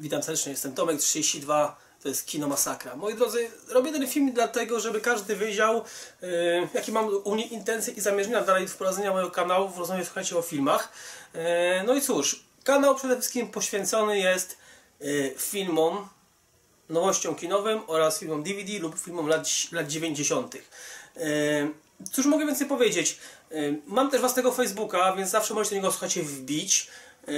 Witam serdecznie, jestem Tomek32, to jest Kino Masakra. Moi drodzy, robię ten film dlatego, żeby każdy wiedział, yy, jakie mam u mnie intencje i zamierzenia dalej wprowadzenia mojego kanału w rozmowie słuchajcie o filmach. Yy, no i cóż, kanał przede wszystkim poświęcony jest yy, filmom, nowościom kinowym oraz filmom DVD lub filmom lat, lat 90. Yy, cóż mogę więcej powiedzieć? Yy, mam też własnego Facebooka, więc zawsze możecie do niego słuchajcie wbić. Yy,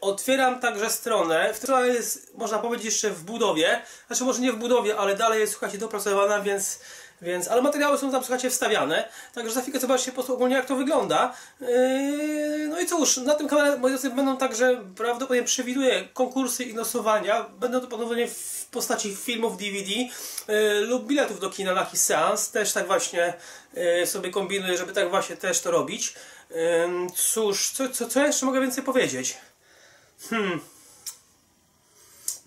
otwieram także stronę. Strona jest, można powiedzieć, jeszcze w budowie. Znaczy, może nie w budowie, ale dalej jest, słuchajcie, dopracowana, więc, więc. Ale materiały są tam, słuchajcie, wstawiane. Także za chwilkę zobaczcie po prostu ogólnie, jak to wygląda. Yy, no i cóż, na tym kanale, moi drodzy, będą także, prawdopodobnie przewiduję konkursy i losowania. Będą to ponownie w postaci filmów DVD yy, lub biletów do kina na seans. Też tak właśnie yy, sobie kombinuję, żeby tak właśnie też to robić. Cóż, co, co, co jeszcze mogę więcej powiedzieć? Hmm.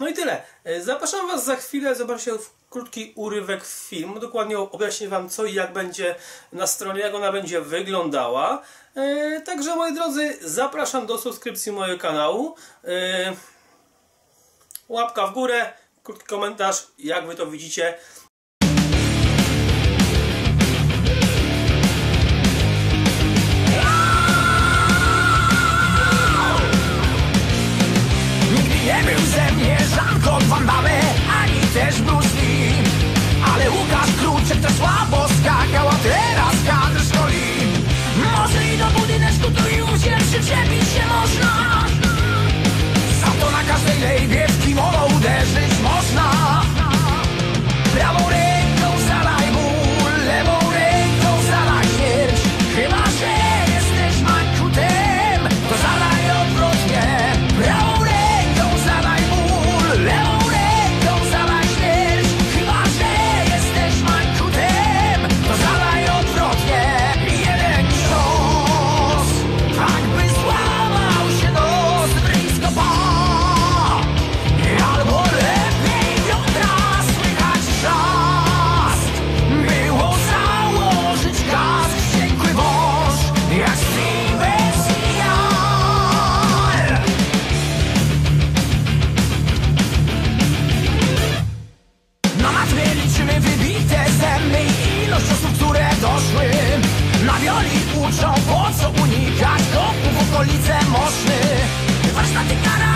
No i tyle. Zapraszam Was za chwilę, zobaczcie krótki urywek filmu. Dokładnie objaśnię Wam co i jak będzie na stronie, jak ona będzie wyglądała. Także moi drodzy, zapraszam do subskrypcji mojego kanału. Łapka w górę, krótki komentarz, jak Wy to widzicie. Się przyczepić się można stolice Moszny Warsztaty kara